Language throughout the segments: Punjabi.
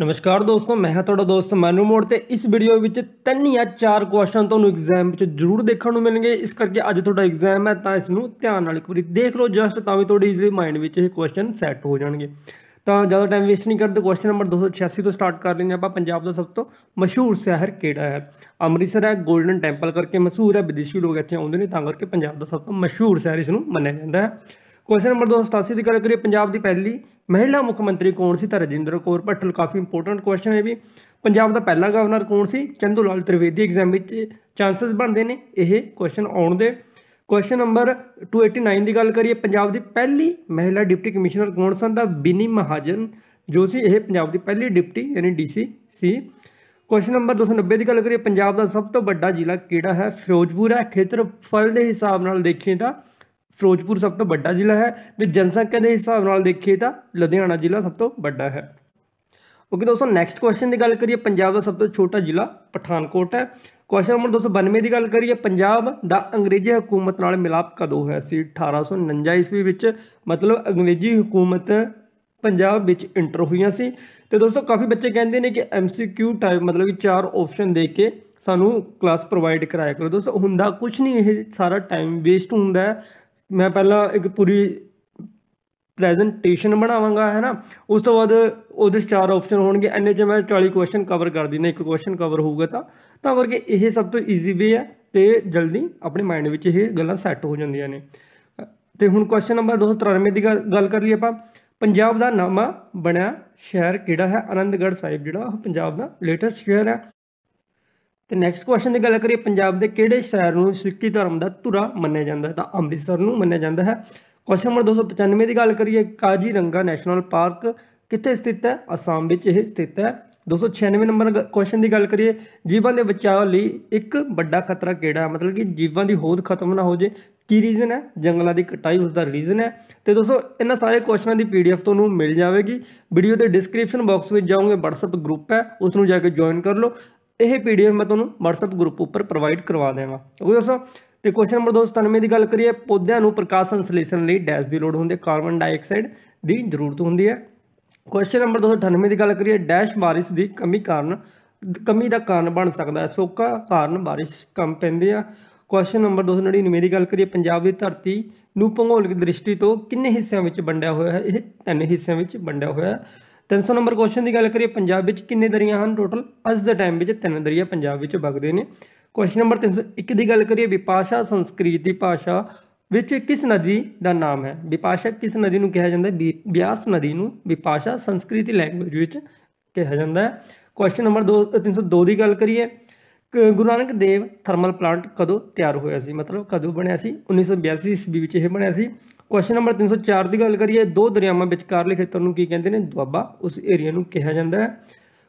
ਨਮਸਕਾਰ ਦੋਸਤੋ, ਮੈਂ ਹਾਂ ਤੁਹਾਡਾ ਦੋਸਤ ਮਾਨੂ ਮੋੜ ਤੇ ਇਸ ਵੀਡੀਓ ਵਿੱਚ ਤਿੰਨ ਜਾਂ ਚਾਰ ਕੁਐਸਚਨ ਤੁਹਾਨੂੰ ਐਗਜ਼ਾਮ ਵਿੱਚ ਜ਼ਰੂਰ ਦੇਖਣ ਨੂੰ ਮਿਲਣਗੇ। ਇਸ ਕਰਕੇ ਅੱਜ ਤੁਹਾਡਾ ਐਗਜ਼ਾਮ ਹੈ ਤਾਂ ਇਸ ਨੂੰ ਧਿਆਨ ਨਾਲ ਇੱਕ ਵਾਰੀ ਦੇਖ ਲਓ ਜਸਟ ਤਾਂ ਵੀ ਤੁਹਾਡੇ ਈਜ਼ੀਲੀ ਮਾਈਂਡ ਵਿੱਚ ਇਹ ਕੁਐਸਚਨ ਸੈੱਟ ਹੋ ਜਾਣਗੇ। ਤਾਂ ਜ਼ਿਆਦਾ ਟਾਈਮ ਵੇਸਟ ਨਹੀਂ ਕਰਦੇ ਕੁਐਸਚਨ ਨੰਬਰ 286 ਤੋਂ ਸਟਾਰਟ ਕਰ ਲੈਂਦੇ ਆਪਾਂ। ਪੰਜਾਬ ਦਾ ਸਭ ਤੋਂ ਮਸ਼ਹੂਰ ਸ਼ਹਿਰ ਕਿਹੜਾ ਹੈ? ਅੰਮ੍ਰਿਤਸਰ ਹੈ 골ਡਨ ਟੈਂਪਲ ਕਰਕੇ ਮਸ਼ਹੂਰ ਹੈ, ਵਿਦੇਸ਼ੀ ਲੋਕ ਇੱਥੇ ਆਉਂਦੇ ਨੇ, ਤਾਂ ਕਰਕੇ ਪੰਜਾਬ ਦਾ ਸਭ ਤੋਂ ਮਸ਼ਹੂਰ ਸ਼ਹਿਰ ਇਸ ਨੂੰ ਮੰਨਿਆ ਜਾਂਦਾ ਹੈ। ਕੁਐਸਚਨ ਨੰਬਰ 287 ਦੀ ਗੱਲ ਕਰੀਏ, ਪੰਜਾਬ ਦੀ ਪਹਿਲੀ ਮਹਿਲਾ ਮੁੱਖ ਮੰਤਰੀ ਕੌਣ ਸੀ ਤਾਂ ਰਜਿੰਦਰ ਕੌਰ? ਭੱਟਲ ਕਾਫੀ ਇੰਪੋਰਟੈਂਟ ਕੁਐਸਚਨ ਹੈ ਵੀ। ਪੰਜਾਬ ਦਾ ਪਹਿਲਾ ਗਵਰਨਰ ਕੌਣ ਸੀ? ਚੰਦੂ ਲਾਲ ਤ੍ਰਿਵੇਦੀ ਐਗਜ਼ਾਮ ਵਿੱਚ ਚਾਂਸਸ ਬਣਦੇ ਨੇ, ਇਹ ਕੁਐਸਚਨ ਆਉਣ ਦੇ। ਕੁਐਸਚਨ ਨੰਬਰ 289 ਦੀ ਗੱਲ ਕਰੀਏ, ਪੰਜਾਬ ਦੀ ਪਹਿਲੀ ਮਹਿਲਾ ਡਿਪਟੀ ਕਮਿਸ਼ਨਰ ਕੌਣ ਸਨ ਦਾ ਬਿਨੀ ਮਹਾਜਨ, ਜੋ ਸੀ ਇਹ ਪੰਜਾਬ ਦੀ ਪਹਿਲੀ ਡਿਪਟੀ, ਯਾਨੀ ਡੀਸੀ ਸੀ ਕੁਐਸਚਨ ਨੰਬਰ 290 ਦੀ ਗੱਲ ਕਰੀਏ, ਪੰਜਾਬ ਦਾ ਸਭ ਤੋਂ ਵੱਡਾ ਜ਼ਿਲ੍ਹਾ ਕਿਹੜਾ ਹੈ? ਫਿਰੋਜ਼ਪੁਰ ਹੈ। ਖੇਤਰਫਲ ਦੇ ਹਿਸਾਬ ਨਾਲ ਦੇਖੀਏ ਤਾਂ ਫਿਰੋਜ਼ਪੁਰ ਸਭ ਤੋਂ ਵੱਡਾ ਜ਼ਿਲ੍ਹਾ ਹੈ ਤੇ ਜਨਸੰਖਿਆ ਦੇ ਹਿਸਾਬ ਨਾਲ ਦੇਖੀਏ ਤਾਂ ਲੁਧਿਆਣਾ ਜ਼ਿਲ੍ਹਾ ਸਭ ਤੋਂ ਵੱਡਾ ਹੈ। ਓਕੇ ਦੋਸਤੋ ਨੈਕਸਟ ਕੁਐਸਚਨ ਦੀ ਗੱਲ ਕਰੀਏ, ਪੰਜਾਬ ਦਾ ਸਭ ਤੋਂ ਛੋਟਾ ਜ਼ਿਲ੍ਹਾ ਪਠਾਨਕੋਟ ਹੈ। ਕੁਐਸਚਨ ਨੰਬਰ 292 ਦੀ ਗੱਲ ਕਰੀਏ, ਪੰਜਾਬ ਦਾ ਅੰਗਰੇਜ਼ੀ ਹਕੂਮਤ ਨਾਲ ਮਿਲਾਪ ਕਦੋਂ ਹੋਇਆ ਸੀ? 1849 ਈਸਵੀ ਵਿੱਚ, ਮਤਲਬ ਅੰਗਰੇਜ਼ੀ ਹਕੂਮਤ ਪੰਜਾਬ ਵਿੱਚ ਇੰਟਰ ਹੋਈਆਂ ਸੀ। ਤੇ ਦੋਸਤੋ, ਕਾਫੀ ਬੱਚੇ ਕਹਿੰਦੇ ਨੇ ਕਿ ਐਮਸੀਕਿਊ ਟਾਈਪ ਮਤਲਬ ਕਿ ਚਾਰ ਆਪਸ਼ਨ ਦੇ ਕੇ ਸਾਨੂੰ ਕਲਾਸ ਪ੍ਰੋਵਾਈਡ ਕਰਾਇਆ ਕਰੋ। ਦੋਸਤੋ, ਹੁੰਦਾ ਕੁਝ ਨਹੀਂ, ਇਹ ਸਾਰਾ ਟਾਈਮ ਵੇਸਟ ਹੁੰਦਾ ਮੈਂ ਪਹਿਲਾਂ ਇੱਕ ਪੂਰੀ ਪ੍ਰੈਜੈਂਟੇਸ਼ਨ ਬਣਾਵਾਂਗਾ, ਹੈ ਨਾ? ਉਸ ਤੋਂ ਬਾਅਦ ਉਹਦੇ ਚਾਰ ਆਪਸ਼ਨ ਹੋਣਗੇ। ਐਨੇ ਚ ਮੈਂ 40 ਕੁਐਸਚਨ ਕਵਰ ਕਰ ਦਿੰਦਾ। ਇੱਕ ਕੁਐਸਚਨ ਕਵਰ ਹੋਊਗਾ ਤਾਂ ਤਾਂ ਕਰਕੇ ਇਹ ਸਭ ਤੋਂ ਈਜ਼ੀ ਵੇ ਹੈ ਤੇ ਜਲਦੀ ਆਪਣੇ ਮਾਈਂਡ ਵਿੱਚ ਇਹ ਗੱਲਾਂ ਸੈੱਟ ਹੋ ਜਾਂਦੀਆਂ ਨੇ। ਤੇ ਹੁਣ ਕੁਐਸਚਨ ਨੰਬਰ 293 ਦੀ ਗੱਲ ਕਰ ਲਈਏ ਆਪਾਂ। ਪੰਜਾਬ ਦਾ ਨਾਮਾ ਬਣਿਆ ਸ਼ਹਿਰ ਕਿਹੜਾ ਹੈ? ਆਨੰਦਗੜ੍ਹ ਸਾਹਿਬ ਜਿਹੜਾ ਪੰਜਾਬ ਦਾ ਲੇਟੈਸਟ ਸ਼ਹਿਰ ਹੈ। ਤੇ ਨੈਕਸਟ ਕੁਐਸਚਨ ਦੀ ਗੱਲ ਕਰੀਏ, ਪੰਜਾਬ ਦੇ ਕਿਹੜੇ ਸ਼ਹਿਰ ਨੂੰ ਸਿੱਖੀ ਧਰਮ ਦਾ ਧੁਰਾ ਮੰਨਿਆ ਜਾਂਦਾ ਹੈ? ਤਾਂ ਅੰਮ੍ਰਿਤਸਰ ਨੂੰ ਮੰਨਿਆ ਜਾਂਦਾ ਹੈ। ਕੁਐਸਚਨ ਨੰਬਰ 295 ਦੀ ਗੱਲ ਕਰੀਏ, ਕਾਜੀਰੰਗਾ ਨੈਸ਼ਨਲ ਪਾਰਕ ਕਿੱਥੇ ਸਥਿਤ ਹੈ? ਅਸਾਮ ਵਿੱਚ ਇਹ ਸਥਿਤ ਹੈ। 296 ਨੰਬਰ ਕੁਐਸਚਨ ਦੀ ਗੱਲ ਕਰੀਏ, ਜੀਵਾਂ ਦੇ ਬਚਾਅ ਲਈ ਇੱਕ ਵੱਡਾ ਖਤਰਾ ਕਿਹੜਾ ਹੈ? ਮਤਲਬ ਕਿ ਜੀਵਾਂ ਦੀ ਹੋਂਦ ਖਤਮ ਨਾ ਹੋ ਜੇ, ਕੀ ਰੀਜ਼ਨ ਹੈ? ਜੰਗਲਾਂ ਦੀ ਕਟਾਈ ਉਸ ਦਾ ਰੀਜ਼ਨ ਹੈ। ਤੇ ਦੋਸਤੋ, ਇਹਨਾਂ ਸਾਰੇ ਕੁਐਸਚਨਾਂ ਦੀ ਪੀਡੀਐਫ ਤੁਹਾਨੂੰ ਮਿਲ ਜਾਵੇਗੀ। ਵੀਡੀਓ ਦੇ ਡਿਸਕ੍ਰਿਪਸ਼ਨ ਬਾਕਸ ਵਿੱਚ ਜਾਓਗੇ, WhatsApp ਗਰੁੱਪ ਹੈ ਉਸ ਨੂੰ ਜਾ ਕੇ ਜੁਆਇਨ ਕਰ ਲਓ। ਇਹ ਪੀਡੀਐਫ ਮੈਂ ਤੁਹਾਨੂੰ WhatsApp ਗਰੁੱਪ ਉੱਪਰ ਪ੍ਰੋਵਾਈਡ ਕਰਵਾ ਦੇਵਾਂਗਾ ਉਹ ਦੋਸਤੋ ਤੇ ਕੁਐਸਚਨ ਨੰਬਰ 297 ਦੀ ਗੱਲ ਕਰੀਏ, ਪੌਦਿਆਂ ਨੂੰ ਪ੍ਰਕਾਸ਼ ਸੰਸਲੇਸ਼ਣ ਲਈ ਡੈਸ਼ ਦੀ ਲੋੜ ਹੁੰਦੀ ਹੈ ਕਾਰਬਨ ਡਾਈਆਕਸਾਈਡ ਦੀ ਜ਼ਰੂਰਤ ਹੁੰਦੀ ਹੈ। ਕੁਐਸਚਨ ਨੰਬਰ 298 ਦੀ ਗੱਲ ਕਰੀਏ ਡੈਸ਼ ਬਾਰਿਸ਼ ਦੀ ਕਮੀ ਕਾਰਨ, ਕਮੀ ਦਾ ਕਾਰਨ ਬਣ ਸਕਦਾ ਹੈ। ਸੋਕਾ ਕਾਰਨ ਬਾਰਿਸ਼ ਕਮ ਪੈਂਦੀ ਆ। ਕੁਐਸਚਨ ਨੰਬਰ 299 ਦੀ ਗੱਲ ਕਰੀਏ, ਪੰਜਾਬ ਦੀ ਧਰਤੀ ਨੂੰ ਭੂਗੋਲਿਕ ਦ੍ਰਿਸ਼ਟੀ ਤੋਂ ਕਿੰਨੇ ਹਿੱਸਿਆਂ ਵਿੱਚ ਵੰਡਿਆ ਹੋਇਆ ਹੈ? ਇਹ ਤਿੰਨ ਹਿੱਸਿਆਂ ਵਿੱਚ ਵੰਡਿਆ ਹੋਇਆ ਹੈ। 300 ਨੰਬਰ ਕੁਐਸਚਨ ਦੀ ਗੱਲ ਕਰੀਏ, ਪੰਜਾਬ ਵਿੱਚ ਕਿੰਨੇ ਦਰਿਆ ਹਨ ਟੋਟਲ ਅੱਜ ਦੇ ਟਾਈਮ ਵਿੱਚ ਤਿੰਨ ਦਰਿਆ ਪੰਜਾਬ ਵਿੱਚ ਵਗਦੇ ਨੇ। ਕੁਐਸਚਨ ਨੰਬਰ 301 ਦੀ ਗੱਲ ਕਰੀਏ, ਵਿਪਾਸ਼ਾ ਸੰਸਕ੍ਰਿਤੀ ਭਾਸ਼ਾ ਵਿੱਚ ਕਿਸ ਨਦੀ ਦਾ ਨਾਮ ਹੈ? ਵਿਪਾਸ਼ਾ ਕਿਸ ਨਦੀ ਨੂੰ ਕਿਹਾ ਜਾਂਦਾ ਹੈ? ਬਿਆਸ ਨਦੀ ਨੂੰ ਵਿਪਾਸ਼ਾ ਸੰਸਕ੍ਰਿਤੀ ਲੈਂਗੁਏਜ ਵਿੱਚ ਕਿਹਾ ਜਾਂਦਾ ਹੈ। ਕੁਐਸਚਨ ਨੰਬਰ 2 302 ਦੀ ਗੱਲ ਕਰੀਏ ਗੁਰੂ ਨਾਨਕ ਦੇਵ ਥਰਮਲ ਪਲਾਂਟ ਕਦੋਂ ਤਿਆਰ ਹੋਇਆ ਸੀ? ਮਤਲਬ ਕਦੋਂ ਬਣਿਆ ਸੀ? 1982 ਈਸਵੀ ਵਿੱਚ ਇਹ ਬਣਿਆ ਸੀ। ਕੁਐਸਚਨ ਨੰਬਰ 304 ਦੀ ਗੱਲ ਕਰੀਏ, ਦੋ ਦਰਿਆਵਾਂ ਵਿਚਕਾਰਲੇ ਖੇਤਰ ਨੂੰ ਕੀ ਕਹਿੰਦੇ ਨੇ? ਦੁਆਬਾ, ਉਸ ਏਰੀਆ ਨੂੰ ਕਿਹਾ ਜਾਂਦਾ ਹੈ।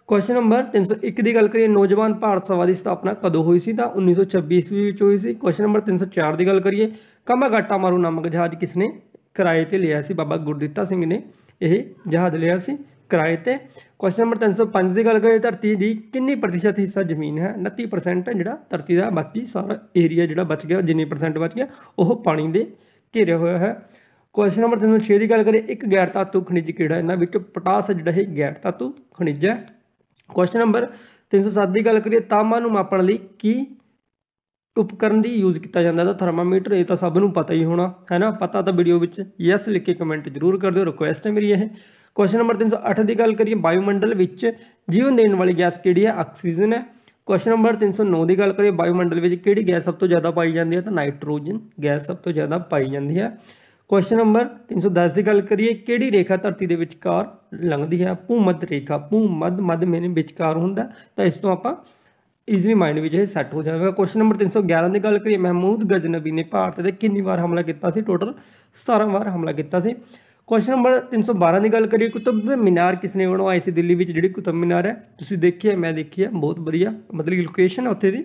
ਕੁਐਸਚਨ ਨੰਬਰ 301 ਦੀ ਗੱਲ ਕਰੀਏ, ਨੌਜਵਾਨ ਭਾਰਤ ਸਭਾ ਦੀ ਸਥਾਪਨਾ ਕਦੋਂ ਹੋਈ ਸੀ? ਤਾਂ 1926 ਈਸਵੀ ਵਿੱਚ ਹੋਈ ਸੀ। ਕੁਐਸਚਨ ਨੰਬਰ 304 ਦੀ ਗੱਲ ਕਰੀਏ ਕਾਮਾਗਾਟਾ ਮਾਰੂ ਨਾਮਕ ਜਹਾਜ਼ ਕਿਸਨੇ ਕਿਰਾਏ ਤੇ ਲਿਆ ਸੀ? ਬਾਬਾ ਗੁਰਦਿੱਤਾ ਸਿੰਘ ਨੇ ਇਹ ਜਹਾਜ਼ ਲਿਆ ਸੀ। ਕਿਰਾਏ ਤੇ। ਕੁਐਸਚਨ ਨੰਬਰ 305 ਦੀ ਗੱਲ ਕਰੀਏ, ਧਰਤੀ ਦੀ ਕਿੰਨੀ ਪ੍ਰਤੀਸ਼ਤ ਹਿੱਸਾ ਜ਼ਮੀਨ ਹੈ? 29% ਜਿਹੜਾ ਧਰਤੀ ਦਾ, ਬਾਕੀ ਸਾਰਾ ਏਰੀਆ ਜਿਹੜਾ ਬਚ ਗਿਆ, ਜਿੰਨੀ ਪਰਸੈਂਟ ਬਚ ਗਿਆ, ਉਹ ਪਾਣੀ ਦੇ ਘਿਰਿਆ ਹੋਇਆ ਹੈ। ਕੁਐਸਚਨ ਨੰਬਰ 306 ਦੀ ਗੱਲ ਕਰੀਏ, ਇੱਕ ਗੈਰ ਧਾਤੂ ਖਣਿਜ ਕਿਹੜਾ ਇਹਨਾਂ ਵਿੱਚ ਪੋਟਾਸ ਜਿਹੜਾ ਹੈ ਗੈਰ ਧਾਤੂ ਖਣਿਜ ਹੈ। ਕੁਐਸਚਨ ਨੰਬਰ 307 ਦੀ ਗੱਲ ਕਰੀਏ ਤਾਪਮਾਨ ਨੂੰ ਮਾਪਣ ਲਈ ਕੀ ਉਪਕਰਨ ਦੀ ਯੂਜ਼ ਕੀਤਾ ਜਾਂਦਾ? ਤਾਂ ਥਰਮਾਮੀਟਰ ਇਹ ਤਾਂ ਸਭ ਨੂੰ ਪਤਾ ਹੀ ਹੋਣਾ, ਹੈ ਨਾ? ਪਤਾ ਤਾਂ ਵੀਡੀਓ ਵਿੱਚ ਯੈਸ ਲਿਖ ਕੇ ਕਮੈਂਟ ਜ਼ਰੂਰ ਕਰ ਦਿਓ ਰਿਕੁਐਸਟ ਹੈ ਮੇਰੀ ਇਹ। ਕੁਐਸਚਨ ਨੰਬਰ 308 ਦੀ ਗੱਲ ਕਰੀਏ, ਵਾਯੂਮੰਡਲ ਵਿੱਚ ਜੀਵਨ ਦੇਣ ਵਾਲੀ ਗੈਸ ਕਿਹੜੀ ਹੈ? ਆਕਸੀਜਨ ਹੈ। ਕੁਐਸਚਨ ਨੰਬਰ 309 ਦੀ ਗੱਲ ਕਰੀਏ, ਵਾਯੂਮੰਡਲ ਵਿੱਚ ਕਿਹੜੀ ਗੈਸ ਸਭ ਤੋਂ ਜ਼ਿਆਦਾ ਪਾਈ ਜਾਂਦੀ ਹੈ? ਤਾਂ ਨਾਈਟ੍ਰੋਜਨ ਗੈਸ ਸਭ ਤੋਂ ਜ਼ਿਆਦਾ ਪਾਈ ਜਾਂਦੀ ਹੈ। ਕੁਐਸਚਨ ਨੰਬਰ 310 ਦੀ ਗੱਲ ਕਰੀਏ, ਕਿਹੜੀ ਰੇਖਾ ਧਰਤੀ ਦੇ ਵਿਚਕਾਰ ਲੰਘਦੀ ਹੈ? ਭੂਮੱਧ ਰੇਖਾ, ਭੂਮੱਧ, ਮੱਧ ਮੇਨੇ ਵਿਚਕਾਰ ਹੁੰਦਾ ਤਾਂ ਇਸ ਤੋਂ ਆਪਾਂ ਈਜ਼ੀਲੀ ਮਾਈਂਡ ਵਿੱਚ ਇਹ ਸੈੱਟ ਹੋ ਜਾਵੇਗਾ। ਕੁਐਸਚਨ ਨੰਬਰ 311 ਦੀ ਗੱਲ ਕਰੀਏ, ਮਹਿਮੂਦ ਗਜਨਬੀ ਨੇ ਭਾਰਤ ਤੇ ਕਿੰਨੀ ਵਾਰ ਹਮਲਾ ਕੀਤਾ ਸੀ? ਟੋਟਲ 17 ਵਾਰ ਹਮਲਾ ਕੀਤਾ ਸੀ। ਕੁਐਸਚਨ ਨੰਬਰ 312 ਦੀ ਗੱਲ ਕਰੀਏ, ਕੁਤਬ ਮਿਨਾਰ ਕਿਸਨੇ ਬਣਵਾਈ ਸੀ? ਦਿੱਲੀ ਵਿੱਚ ਜਿਹੜੀ ਕੁਤਬ ਮਿਨਾਰ ਹੈ, ਤੁਸੀਂ ਦੇਖੀ ਮੈਂ ਦੇਖੀ ਹੈ, ਬਹੁਤ ਵਧੀਆ, ਮਤਲਬ ਕਿ ਲੋਕੇਸ਼ਨ ਹੈ ਉੱਥੇ ਦੀ।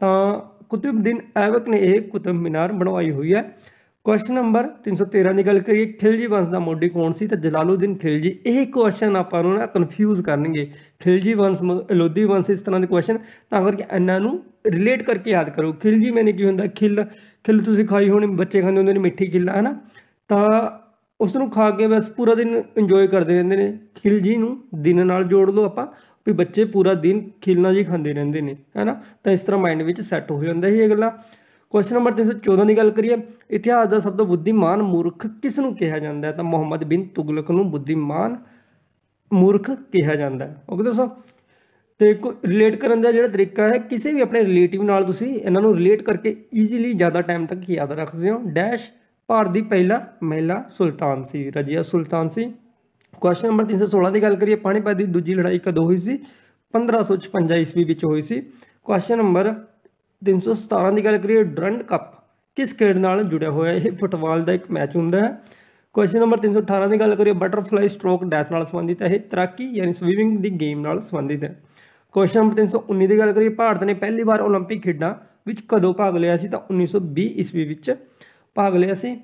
ਤਾਂ ਕੁਤਬਦੀਨ ਐਵਕ ਨੇ ਇਹ ਕੁਤਬ ਮਿਨਾਰ ਬਣਵਾਈ ਹੋਈ ਹੈ। ਕੁਐਸਚਨ ਨੰਬਰ 313 ਦੀ ਗੱਲ ਕਰੀਏ, ਖਿਲਜੀ ਵੰਸ਼ ਦਾ ਮੋਢੀ ਕੌਣ ਸੀ? ਤਾਂ ਜਲਾਲਉਦੀਨ ਖਿਲਜੀ। ਇਹ ਕੁਐਸਚਨ ਆਪਾਂ ਨੂੰ ਨਾ ਕਨਫਿਊਜ਼ ਕਰਨਗੇ। ਖਿਲਜੀ ਵੰਸ਼ ਲੋਧੀ ਵੰਸ਼ ਇਸ ਤਰ੍ਹਾਂ ਦੇ ਕੁਐਸਚਨ ਤਾਂ ਕਰਕੇ ਇਹਨਾਂ ਨੂੰ ਰਿਲੇਟ ਕਰਕੇ ਯਾਦ ਕਰੋ। ਖਿਲਜੀ ਮੈਨੇ ਕੀ ਹੁੰਦਾ? ਖਿਲ ਖਿਲ ਤੁਸੀਂ ਖਾਈ ਹੋਣੀ, ਬੱਚੇ ਖਾਂਦੇ ਹੁੰਦੇ ਨੇ, ਮਿੱਠੀ ਖਿਲ, ਹੈ ਨਾ? ਤਾਂ ਉਸ ਨੂੰ ਖਾ ਕੇ ਬਸ ਪੂਰਾ ਦਿਨ ਇੰਜੋਏ ਕਰਦੇ ਰਹਿੰਦੇ ਨੇ। ਖਿਲਜੀ ਨੂੰ ਦਿਨ ਨਾਲ ਜੋੜ ਲਓ ਆਪਾਂ, ਵੀ ਬੱਚੇ ਪੂਰਾ ਦਿਨ ਖਿਲਣਾ ਜੀ ਖਾਂਦੇ ਰਹਿੰਦੇ ਨੇ, ਹੈਨਾ? ਤਾਂ ਇਸ ਤਰ੍ਹਾਂ ਮਾਈਂਡ ਵਿੱਚ ਸੈੱਟ ਹੋ ਜਾਂਦਾ ਇਹ ਗੱਲਾਂ। ਕੁਐਸਚਨ ਨੰਬਰ 314 ਦੀ ਗੱਲ ਕਰੀਏ, ਇਤਿਹਾਸ ਦਾ ਸਭ ਤੋਂ ਬੁੱਧੀਮਾਨ ਮੂਰਖ ਕਿਸ ਨੂੰ ਕਿਹਾ ਜਾਂਦਾ ਹੈ? ਤਾਂ ਮੁਹੰਮਦ ਬਿਨ ਤੁਗਲਕ ਨੂੰ ਬੁੱਧੀਮਾਨ ਮੂਰਖ ਕਿਹਾ ਜਾਂਦਾ ਹੈ। ਓਕੇ ਦੋਸਤੋ, ਤੇ ਰਿਲੇਟ ਕਰਨ ਦਾ ਜਿਹੜਾ ਤਰੀਕਾ ਹੈ, ਕਿਸੇ ਵੀ ਆਪਣੇ ਰਿਲੇਟਿਵ ਨਾਲ ਤੁਸੀਂ ਇਹਨਾਂ ਨੂੰ ਰਿਲੇਟ ਕਰਕੇ ਈਜ਼ੀਲੀ ਜ਼ਿਆਦਾ ਟਾਈਮ ਤੱਕ ਯਾਦ ਰੱਖ ਸਕਦੇ ਹੋ। ਡੈਸ਼ ਭਾਰਤ ਦੀ ਪਹਿਲਾ ਮਹਿਲਾ ਸੁਲਤਾਨ ਸੀ ਰਜੀਆ ਸੁਲਤਾਨ ਸੀ ਕੁਐਸਚਨ ਨੰਬਰ 316 ਦੀ ਗੱਲ ਕਰੀਏ ਪਾਣੀਪਤ ਦੀ ਦੂਜੀ ਲੜਾਈ ਕਦੋਂ ਹੋਈ ਸੀ 1556 ਈਸਵੀ ਵਿੱਚ ਹੋਈ ਸੀ ਕੁਐਸਚਨ ਨੰਬਰ 317 ਦੀ ਗੱਲ ਕਰੀਏ ਡਰੰਡ ਕੱਪ ਕਿਸ ਖੇਡ ਨਾਲ ਜੁੜਿਆ ਹੋਇਆ ਇਹ ਫੁੱਟਬਾਲ ਦਾ ਇੱਕ ਮੈਚ ਹੁੰਦਾ ਹੈ ਕੁਐਸਚਨ ਨੰਬਰ 318 ਦੀ ਗੱਲ ਕਰੀਏ ਬਟਰਫਲਾਈ ਸਟ੍ਰੋਕ ਡੈਥ ਨਾਲ ਸੰਬੰਧਿਤ ਹੈ ਇਹ ਤੈਰਾਕੀ ਯਾਨੀ ਸਵੀਮਿੰਗ ਦੀ ਗੇਮ ਨਾਲ ਸੰਬੰਧਿਤ ਹੈ ਕੁਐਸਚਨ ਨੰਬਰ 319 ਦੀ ਗੱਲ ਕਰੀਏ ਭਾਰਤ ਨੇ ਪਹਿਲੀ ਵਾਰ 올림픽 ਖੇਡਾਂ ਵਿੱਚ ਕਦੋਂ ਭਾਗ ਲਿਆ ਸੀ ਤਾਂ 1920 ਈਸਵੀ ਵਿੱਚ ਭਾਗ ਲਿਆ ਸੀ।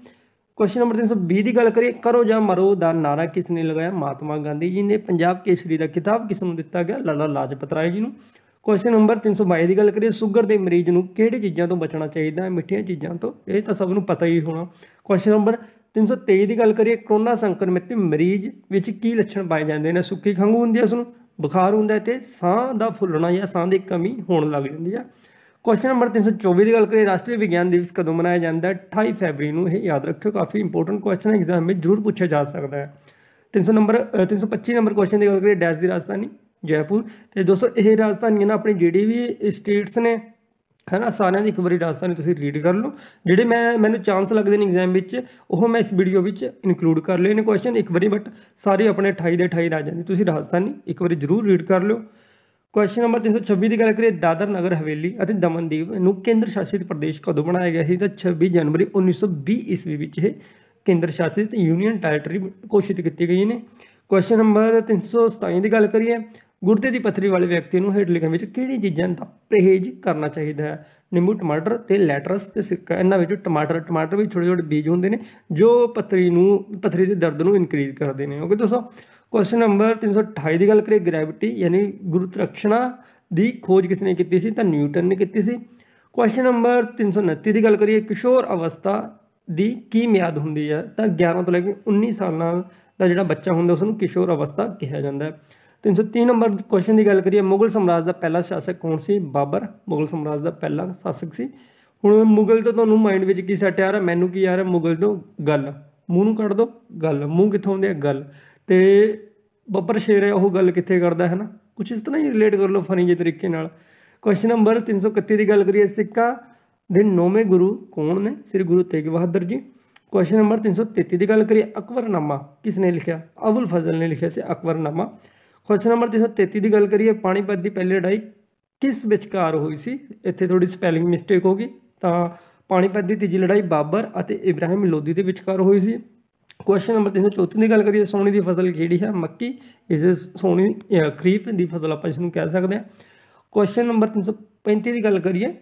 ਕੁਐਸਚਨ ਨੰਬਰ 320 ਦੀ ਗੱਲ ਕਰੀਏ, ਕਰੋ ਜਾਂ ਮਰੋ ਦਾ ਨਾਰਾ ਕਿਸ ਨੇ ਲਗਾਇਆ? ਮਹਾਤਮਾ ਗਾਂਧੀ ਜੀ ਨੇ ਪੰਜਾਬ ਕੇਸਰੀ ਦਾ ਖਿਤਾਬ ਕਿਸ ਨੂੰ ਦਿੱਤਾ ਗਿਆ? ਲਾਲਾ ਲਾਜਪਤ ਰਾਏ ਜੀ ਨੂੰ। ਕੁਐਸਚਨ ਨੰਬਰ 322 ਦੀ ਗੱਲ ਕਰੀਏ, ਸ਼ੂਗਰ ਦੇ ਮਰੀਜ਼ ਨੂੰ ਕਿਹੜੀ ਚੀਜ਼ਾਂ ਤੋਂ ਬਚਣਾ ਚਾਹੀਦਾ ਹੈ? ਮਿੱਠੀਆਂ ਚੀਜ਼ਾਂ ਤੋਂ। ਇਹ ਤਾਂ ਸਭ ਨੂੰ ਪਤਾ ਹੀ ਹੋਣਾ। ਕੁਐਸਚਨ ਨੰਬਰ 323 ਦੀ ਗੱਲ ਕਰੀਏ, ਕਰੋਨਾ ਸੰਕਰਮਿਤ ਮਰੀਜ਼ ਵਿੱਚ ਕੀ ਲੱਛਣ ਪਾਏ ਜਾਂਦੇ ਨੇ? ਸੁੱਕੀ ਖੰਘ ਹੁੰਦੀ ਹੈ ਉਸ ਨੂੰ ਬੁਖਾਰ ਹੁੰਦਾ ਹੈ ਤੇ ਸਾਹ ਦਾ ਫੁੱਲਣਾ ਜਾਂ ਸਾਹ ਦੀ ਕਮੀ ਹੋਣ ਲੱਗ ਜਾਂਦੀ ਹੈ। ਕੁਐਸਚਨ ਨੰਬਰ 324 ਦੀ ਗੱਲ ਕਰੀਏ, ਰਾਸ਼ਟਰੀ ਵਿਗਿਆਨ ਦਿਵਸ ਕਦੋਂ ਮਨਾਇਆ ਜਾਂਦਾ ਹੈ? 28 ਫਰਵਰੀ ਨੂੰ, ਇਹ ਯਾਦ ਰੱਖਿਓ, ਕਾਫੀ ਇੰਪੋਰਟੈਂਟ ਕੁਐਸਚਨ ਐਗਜ਼ਾਮ ਵਿੱਚ ਜ਼ਰੂਰ ਪੁੱਛਿਆ ਜਾ ਸਕਦਾ ਹੈ। 300 ਨੰਬਰ 325 ਨੰਬਰ ਕੁਐਸਚਨ ਦੀ ਗੱਲ ਕਰੀਏ, ਡੈਸ਼ ਦੀ ਰਾਜਧਾਨੀ, ਜੈਪੁਰ। ਤੇ ਦੋਸਤੋ, ਇਹ ਰਾਜਧਾਨੀਆਂ ਨਾ, ਆਪਣੀ ਜਿਹੜੀ ਵੀ ਸਟੇਟਸ ਨੇ ਹੈ ਨਾ ਸਾਰਿਆਂ ਦੀ ਇੱਕ ਵਾਰੀ ਰਾਜਧਾਨੀ ਤੁਸੀਂ ਰੀਡ ਕਰ ਲਓ। ਜਿਹੜੇ ਮੈਂ, ਮੈਨੂੰ ਚਾਂਸ ਲੱਗਦੇ ਨੇ ਐਗਜ਼ਾਮ ਵਿੱਚ, ਉਹ ਮੈਂ ਇਸ ਵੀਡੀਓ ਵਿੱਚ ਇਨਕਲੂਡ ਕਰ ਲਏ ਨੇ ਕੁਐਸਚਨ ਇੱਕ ਵਾਰੀ ਬਟ ਸਾਰੇ ਆਪਣੇ 28 ਦੇ 28 ਰਾਜਾਂ ਦੀ ਤੁਸੀਂ ਰਾਜਧਾਨੀ ਇੱਕ ਵਾਰੀ ਜ਼ਰੂਰ ਰੀਡ ਕਰ ਲਿਓ। ਕੁਐਸਚਨ ਨੰਬਰ 326 ਦੀ ਗੱਲ ਕਰੀਏ, ਦਾਦਰ ਨਗਰ ਹਵੇਲੀ ਅਤੇ ਦਮਨਦੀਪ ਨੂੰ ਕੇਂਦਰ ਸ਼ਾਸਿਤ ਪ੍ਰਦੇਸ਼ ਕਦੋਂ ਬਣਾਇਆ ਗਿਆ ਸੀ? ਤਾਂ 26 ਜਨਵਰੀ 1920 ਈਸਵੀ ਵਿੱਚ ਇਹ ਕੇਂਦਰ ਸ਼ਾਸਿਤ ਯੂਨੀਅਨ ਟੈਰੀਟਰੀ ਘੋਸ਼ਿਤ ਕੀਤੀ ਗਈ ਨੇ। ਕੁਐਸਚਨ ਨੰਬਰ 327 ਦੀ ਗੱਲ ਕਰੀਏ ਗੁਰਦੇ ਦੀ ਪੱਥਰੀ ਵਾਲੇ ਵਿਅਕਤੀ ਨੂੰ ਹੇਠ ਲਿਖਣ ਵਿੱਚ ਕਿਹੜੀ ਚੀਜ਼ਾਂ ਦਾ ਪਰਹੇਜ਼ ਕਰਨਾ ਚਾਹੀਦਾ ਹੈ? ਨਿੰਬੂ, ਟਮਾਟਰ ਤੇ ਲੈਟਰਸ ਤੇ ਸਿੱਕਾ। ਇਹਨਾਂ ਵਿੱਚੋਂ ਟਮਾਟਰ ਟਮਾਟਰ ਵੀ ਛੋਟੇ ਛੋਟੇ ਬੀਜ ਹੁੰਦੇ ਨੇ, ਜੋ ਪੱਥਰੀ ਨੂੰ, ਪੱਥਰੀ ਦੇ ਦਰਦ ਨੂੰ ਇਨਕਰੀਜ਼ ਕਰਦੇ ਨੇ। ਓਕੇ ਦੋਸਤੋ ਕੁਐਸਚਨ ਨੰਬਰ 328 ਦੀ ਗੱਲ ਕਰੀਏ ਗ੍ਰੈਵਿਟੀ ਯਾਨੀ ਗੁਰੂਤਰਕਸ਼ਣਾ ਦੀ ਖੋਜ ਕਿਸ ਨੇ ਕੀਤੀ ਸੀ? ਤਾਂ ਨਿਊਟਨ ਨੇ ਕੀਤੀ ਸੀ। ਕੁਐਸਚਨ ਨੰਬਰ 329 ਦੀ ਗੱਲ ਕਰੀਏ, ਕਿਸ਼ੋਰ ਅਵਸਥਾ ਦੀ ਕੀ ਮਿਆਦ ਹੁੰਦੀ ਹੈ? ਤਾਂ 11 ਤੋਂ ਲੈ ਕੇ 19 ਸਾਲਾਂ ਦਾ ਜਿਹੜਾ ਬੱਚਾ ਹੁੰਦਾ ਉਸ ਨੂੰ ਕਿਸ਼ੋਰ ਅਵਸਥਾ ਕਿਹਾ ਜਾਂਦਾ ਹੈ। 303 ਨੰਬਰ ਕੁਐਸਚਨ ਦੀ ਗੱਲ ਕਰੀਏ, ਮੁਗਲ ਸਮਰਾਜ ਦਾ ਪਹਿਲਾ ਸ਼ਾਸਕ ਕੌਣ ਸੀ? ਬਾਬਰ, ਮੁਗਲ ਸਮਰਾਜ ਦਾ ਪਹਿਲਾ ਸ਼ਾਸਕ ਸੀ। ਹੁਣ ਮੁਗਲ ਤੋਂ ਤੁਹਾਨੂੰ ਮਾਈਂਡ ਵਿੱਚ ਕੀ ਸੈਟ ਆ ਰਿਹਾ? ਮੈਨੂੰ ਕੀ ਆ ਰਿਹਾ? ਮੁਗਲ ਤੋਂ ਗੱਲ। ਮੂੰਹ ਨੂੰ ਕੱਢ ਦੋ, ਗੱਲ। ਮੂੰਹ ਕਿੱਥੋਂ ਆਉਂਦੇ ਆ ਗੱਲ। ਤੇ ਬੱਬਰ ਸ਼ੇਰ ਹੈ, ਉਹ ਗੱਲ ਕਿੱਥੇ ਕਰਦਾ ਹੈ ਨਾ? ਕੁਝ ਇਸ ਤਰ੍ਹਾਂ ਹੀ ਰਿਲੇਟ ਕਰ ਲਓ ਫਨੀ ਜਿਹੇ ਤਰੀਕੇ ਨਾਲ। ਕੁਐਸਚਨ ਨੰਬਰ 331 ਦੀ ਗੱਲ ਕਰੀਏ ਸਿੱਖਾਂ ਦੇ ਨੌਵੇਂ ਗੁਰੂ ਕੌਣ ਨੇ? ਸ੍ਰੀ ਗੁਰੂ ਤੇਗ ਬਹਾਦਰ ਜੀ। ਕੁਐਸਚਨ ਨੰਬਰ 333 ਦੀ ਗੱਲ ਕਰੀਏ, ਅਕਬਰਨਾਮਾ ਕਿਸ ਨੇ ਲਿਖਿਆ? ਅਬੁਲ ਫਜ਼ਲ ਨੇ ਲਿਖਿਆ ਸੀ ਅਕਬਰਨਾਮਾ। ਕੁਐਸਚਨ ਨੰਬਰ 333 ਦੀ ਗੱਲ ਕਰੀਏ, ਪਾਣੀਪਤ ਦੀ ਪਹਿਲੀ ਲੜਾਈ ਕਿਸ ਵਿਚਕਾਰ ਹੋਈ ਸੀ? ਇੱਥੇ ਥੋੜੀ ਸਪੈਲਿੰਗ ਮਿਸਟੇਕ ਹੋ ਗਈ। ਤਾਂ ਪਾਣੀਪਤ ਦੀ ਤੀਜੀ ਲੜਾਈ ਬਾਬਰ ਅਤੇ ਇਬਰਾਹਿਮ ਲੋਧੀ ਦੇ ਵਿਚਕਾਰ ਹੋਈ ਸੀ। ਕੁਐਸਚਨ ਨੰਬਰ 334 ਦੀ ਗੱਲ ਕਰੀਏ, ਸੋਨੀ ਦੀ ਫਸਲ ਕਿਹੜੀ ਹੈ? ਮੱਕੀ। ਇਸ ਸੋਨੀ ਖਰੀਫ ਦੀ ਫਸਲ ਆਪਾਂ ਇਸ ਨੂੰ ਕਹਿ ਸਕਦੇ ਹਾਂ। ਕੁਐਸਚਨ ਨੰਬਰ 335 ਦੀ ਗੱਲ ਕਰੀਏ,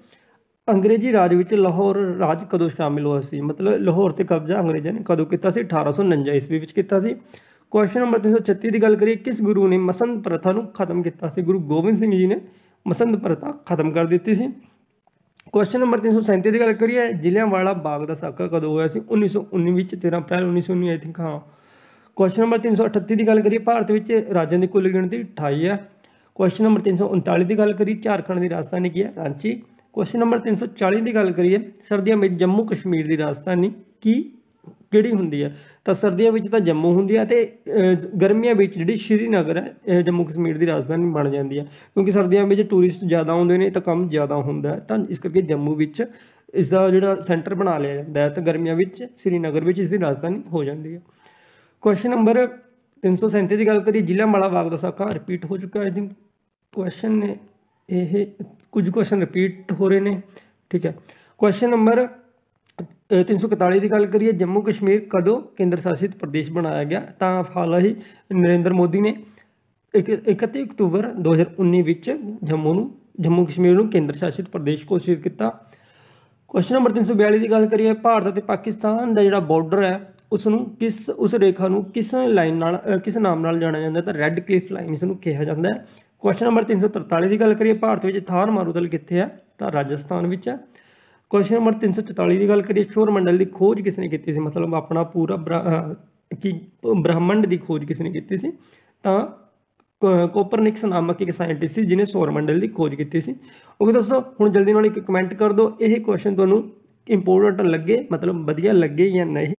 ਅੰਗਰੇਜ਼ੀ ਰਾਜ ਵਿੱਚ ਲਾਹੌਰ ਰਾਜ ਕਦੋਂ ਸ਼ਾਮਿਲ ਹੋਇਆ ਸੀ? ਮਤਲਬ ਲਾਹੌਰ ਤੇ ਕਬਜ਼ਾ ਅੰਗਰੇਜ਼ਾਂ ਨੇ ਕਦੋਂ ਕੀਤਾ ਸੀ? 1849 ਈਸਵੀ ਵਿੱਚ ਕੀਤਾ ਸੀ। ਕੁਐਸਚਨ ਨੰਬਰ 336 ਦੀ ਗੱਲ ਕਰੀਏ, ਕਿਸ ਗੁਰੂ ਨੇ ਮਸੰਦ ਪ੍ਰਥਾ ਨੂੰ ਖਤਮ ਕੀਤਾ ਸੀ? ਗੁਰੂ ਗੋਬਿੰਦ ਸਿੰਘ ਜੀ ਨੇ ਮਸੰਦ ਪ੍ਰਥਾ ਖਤਮ ਕਰ ਦਿੱਤੀ ਸੀ। ਕੁਐਸਚਨ ਨੰਬਰ 337 ਦੀ ਗੱਲ ਕਰੀਏ ਜ਼ਿਲ੍ਹਿਆਂਵਾਲਾ ਬਾਗ ਦਾ ਸਾਕਾ ਕਦੋਂ ਹੋਇਆ ਸੀ? 1919 ਵਿੱਚ 13 ਅਪ੍ਰੈਲ 1919 ਆਈ ਥਿੰਕ ਹਾਂ। ਕੁਐਸਚਨ ਨੰਬਰ 338 ਦੀ ਗੱਲ ਕਰੀਏ, ਭਾਰਤ ਵਿੱਚ ਰਾਜਾਂ ਦੀ ਕੁੱਲ ਗਿਣਤੀ 28 ਹੈ। ਕੁਐਸਚਨ ਨੰਬਰ 339 ਦੀ ਗੱਲ ਕਰੀਏ, ਝਾਰਖੰਡ ਦੀ ਰਾਜਧਾਨੀ ਕੀ ਹੈ? ਰਾਂਚੀ। ਕੁਐਸਚਨ ਨੰਬਰ 340 ਦੀ ਗੱਲ ਕਰੀਏ, ਸਰਦੀਆਂ ਵਿੱਚ ਜੰਮੂ ਕਸ਼ਮੀਰ ਦੀ ਰਾਜਧਾਨੀ ਕੀ ਕਿਹੜੀ ਹੁੰਦੀ ਹੈ ਤਾਂ ਸਰਦੀਆਂ ਵਿੱਚ ਤਾਂ ਜੰਮੂ ਹੁੰਦੀ ਹੈ ਤੇ ਗਰਮੀਆਂ ਵਿੱਚ ਜਿਹੜੀ ਸ਼੍ਰੀਨਗਰ ਹੈ ਇਹ ਜੰਮੂ ਕਸ਼ਮੀਰ ਦੀ ਰਾਜਧਾਨੀ ਬਣ ਜਾਂਦੀ ਹੈ ਕਿਉਂਕਿ ਸਰਦੀਆਂ ਵਿੱਚ ਟੂਰਿਸਟ ਜ਼ਿਆਦਾ ਆਉਂਦੇ ਨੇ, ਤਾਂ ਕੰਮ ਜ਼ਿਆਦਾ ਹੁੰਦਾ ਹੈ। ਤਾਂ ਇਸ ਕਰਕੇ ਜੰਮੂ ਵਿੱਚ ਇਸ ਦਾ ਜਿਹੜਾ ਸੈਂਟਰ ਬਣਾ ਲਿਆ ਜਾਂਦਾ ਹੈ, ਤਾਂ ਗਰਮੀਆਂ ਵਿੱਚ ਸ਼੍ਰੀਨਗਰ ਵਿੱਚ ਇਸ ਦੀ ਰਾਜਧਾਨੀ ਹੋ ਜਾਂਦੀ ਹੈ ਕੁਐਸਚਨ ਨੰਬਰ 337 ਦੀ ਗੱਲ ਕਰੀ ਜ਼ਿਲ੍ਹਾ ਮਾਲਾ ਬਾਗ ਦਾ ਸਾਕਾ ਰਿਪੀਟ ਹੋ ਚੁੱਕਾ ਹੈ ਥਿੰਕ ਕੁਐਸਚਨ ਨੇ ਇਹ ਕੁਝ ਕੁਐਸਚਨ ਰਿਪੀਟ ਹੋ ਰਹੇ ਨੇ, ਠੀਕ ਹੈ। ਕੁਐਸਚਨ ਨੰਬਰ 341 ਦੀ ਗੱਲ ਕਰੀਏ, ਜੰਮੂ ਕਸ਼ਮੀਰ ਕਦੋਂ ਕੇਂਦਰ ਸ਼ਾਸਿਤ ਪ੍ਰਦੇਸ਼ ਬਣਾਇਆ ਗਿਆ? ਤਾਂ ਹਾਲ ਹੀ ਨਰਿੰਦਰ ਮੋਦੀ ਨੇ 31 ਅਕਤੂਬਰ 2019 ਵਿੱਚ ਜੰਮੂ ਨੂੰ, ਜੰਮੂ ਕਸ਼ਮੀਰ ਨੂੰ ਕੇਂਦਰ ਸ਼ਾਸਿਤ ਪ੍ਰਦੇਸ਼ ਘੋਸ਼ਿਤ ਕੀਤਾ। ਕੁਐਸਚਨ ਨੰਬਰ 342 ਦੀ ਗੱਲ ਕਰੀਏ, ਭਾਰਤ ਅਤੇ ਪਾਕਿਸਤਾਨ ਦਾ ਜਿਹੜਾ ਬਾਰਡਰ ਹੈ ਉਸ ਨੂੰ ਕਿਸ, ਉਸ ਰੇਖਾ ਨੂੰ ਕਿਸ ਲਾਈਨ ਨਾਲ ਕਿਸ ਨਾਮ ਨਾਲ ਜਾਣਿਆ ਜਾਂਦਾ ਤਾਂ ਰੈੱਡ ਕਲਿਫ ਲਾਈਨ ਇਸ ਨੂੰ ਕਿਹਾ ਜਾਂਦਾ ਹੈ। ਕੁਐਸਚਨ ਨੰਬਰ 343 ਦੀ ਗੱਲ ਕਰੀਏ, ਭਾਰਤ ਵਿੱਚ ਥਾਰ ਮਾਰੂਦਲ ਕਿੱਥੇ ਹੈ? ਤਾਂ ਰਾਜਸਥਾਨ ਵਿੱਚ ਹੈ। ਕੁਐਸਚਨ ਨੰਬਰ 344 ਦੀ ਗੱਲ ਕਰੀਏ ਸ਼ੋਰ ਮੰਡਲ ਦੀ ਖੋਜ ਕਿਸ ਨੇ ਕੀਤੀ ਸੀ? ਮਤਲਬ ਆਪਣਾ ਪੂਰਾ ਕਿ, ਬ੍ਰਹਮੰਡ ਦੀ ਖੋਜ ਕਿਸ ਨੇ ਕੀਤੀ ਸੀ? ਤਾਂ ਕੋਪਰਨਿਕਸ ਨਾਮਕ ਇੱਕ ਸਾਇੰਟਿਸਟ ਸੀ ਜਿਨੇ ਸੌਰ ਮੰਡਲ ਦੀ ਖੋਜ ਕੀਤੀ ਸੀ। ਓਕੇ ਦੱਸੋ, ਹੁਣ ਜਲਦੀ ਨਾਲ ਇੱਕ ਕਮੈਂਟ ਕਰ ਦਿਓ, ਇਹ ਕੁਐਸਚਨ ਤੁਹਾਨੂੰ ਇੰਪੋਰਟੈਂਟ ਲੱਗੇ, ਮਤਲਬ ਵਧੀਆ ਲੱਗੇ ਜਾਂ ਨਹੀਂ?